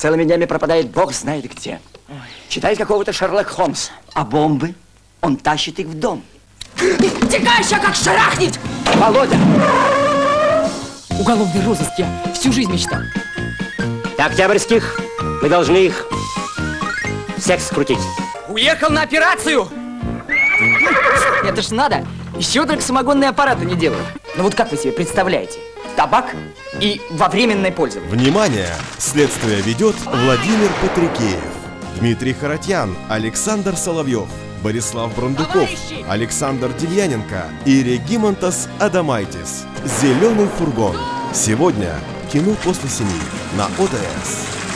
Целыми днями пропадает бог знает где. Читает какого-то Шерлок Холмса. А бомбы? Он тащит их в дом. Текай, ща как шарахнет! Володя! Уголовный розыск я всю жизнь мечтал. До Октябрьских мы должны их всех скрутить. Уехал на операцию! Это ж надо. Еще только самогонные аппараты не делают. Ну вот как вы себе представляете? Табак и во временное пользование. Внимание! Следствие ведет Владимир Патрикеев, Дмитрий Харатьян, Александр Соловьев, Борислав Брандуков, Александр Демьяненко и Регимонтас Адамайтис. «Зеленый фургон». Сегодня кино после семи на ОТС.